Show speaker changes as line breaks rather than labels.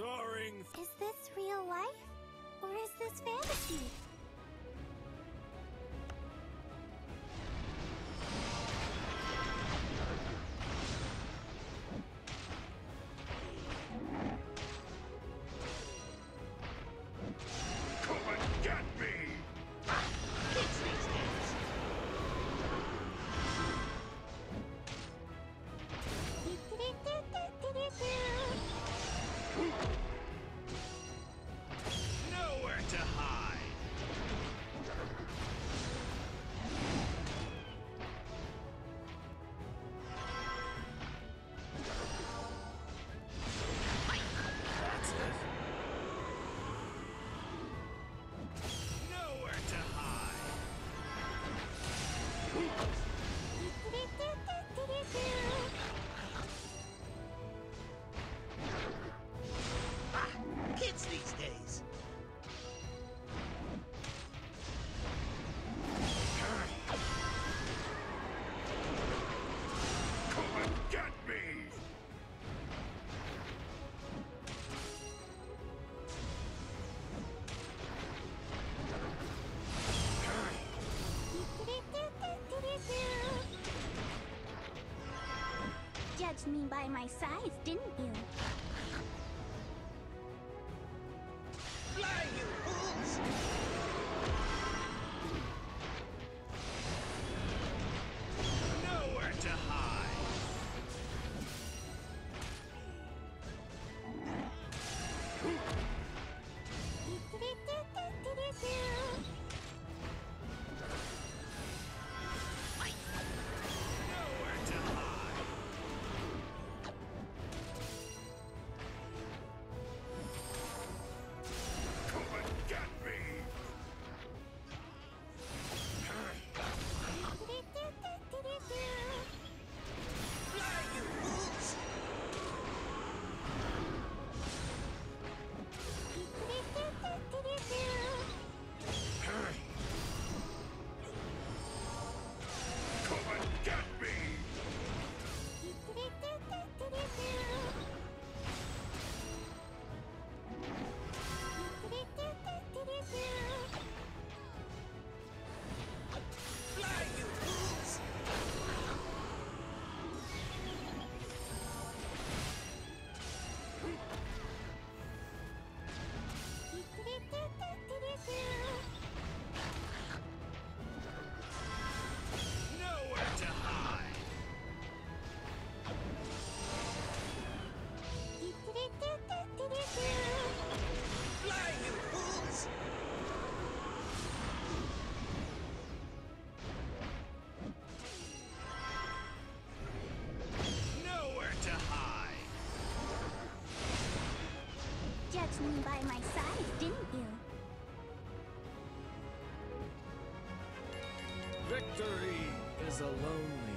Soaring.
Is this real life? Or is this fantasy?
Come and get
Judged me by my size, didn't you?
Fly, you fools!
Nowhere to hide. Nowhere
Judged me by my size, didn't you?
Victory is a lonely